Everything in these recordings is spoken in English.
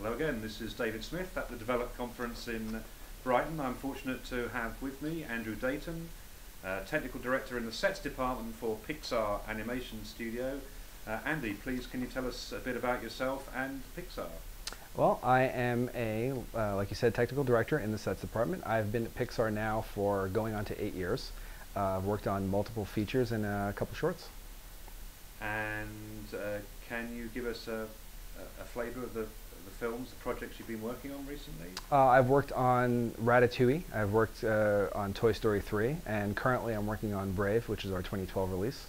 Hello again, this is David Smith at the Develop Conference in Brighton. I'm fortunate to have with me Andrew Dayton, uh, Technical Director in the Sets Department for Pixar Animation Studio. Uh, Andy, please can you tell us a bit about yourself and Pixar? Well, I am a, uh, like you said, technical director in the sets department. I've been at Pixar now for going on to eight years. Uh, I've worked on multiple features and a couple shorts. And uh, can you give us a, a, a flavour of the, the films, the projects you've been working on recently? Uh, I've worked on Ratatouille. I've worked uh, on Toy Story 3, and currently I'm working on Brave, which is our 2012 release.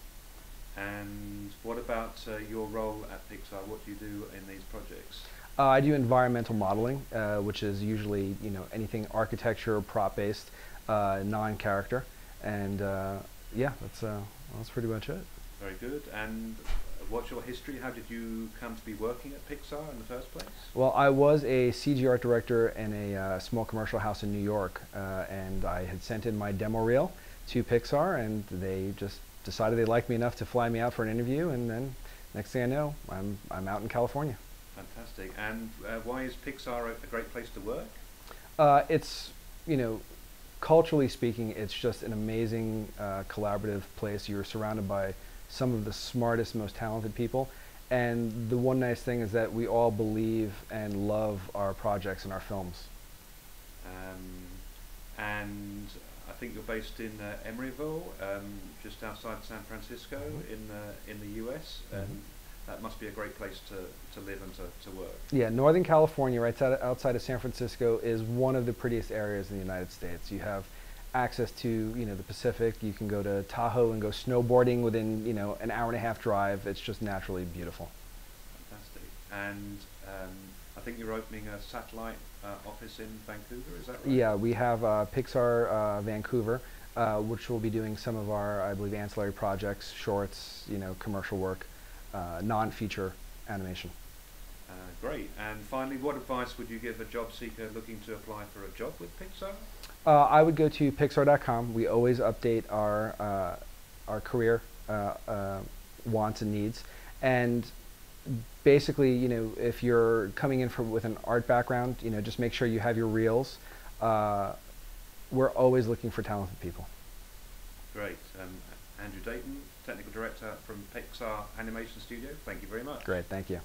And what about uh, your role at Pixar? What do you do in these projects? Uh, I do environmental modeling, uh, which is usually you know anything architecture, prop based, uh, non-character, and uh, yeah, that's uh, that's pretty much it. Very good. And what's your history? How did you come to be working at Pixar in the first place? Well, I was a CG art director in a uh, small commercial house in New York, and I had sent in my demo reel to Pixar, and they just decided they liked me enough to fly me out for an interview, and then next thing I know, I'm I'm out in California. Fantastic. And uh, why is Pixar a, a, great place to work? Uh, it's, you know, culturally speaking, it's just an amazing uh, collaborative place. You're surrounded by some of the smartest, most talented people. And the one nice thing is that we all believe and love our projects and our films. Um, and I think you're based in uh, Emeryville, um, just outside San Francisco mm -hmm. in, uh, in the US. Mm -hmm that must be a great place to, to live and to, to work. Yeah, Northern California, right outside of San Francisco, is one of the prettiest areas in the United States. You have access to you know the Pacific. You can go to Tahoe and go snowboarding within you know an hour and a half drive. It's just naturally beautiful. Fantastic. And um, I think you're opening a satellite uh, office in Vancouver. Is that right? Yeah, we have uh, Pixar uh, Vancouver. Uh, which will be doing some of our, I believe, ancillary projects, shorts, you know, commercial work uh, non-feature animation. Uh, great. And finally, what advice would you give a job seeker looking to apply for a job with Pixar? Uh, I would go to Pixar.com. We always update our uh, our career uh, uh, wants and needs, and basically, you know, if you're coming in from with an art background, you know, just make sure you have your reels. we're always looking for talented people. Great. Um, Andrew Dayton, Technical Director from Pixar Animation Studio. Thank you very much. Great, thank you.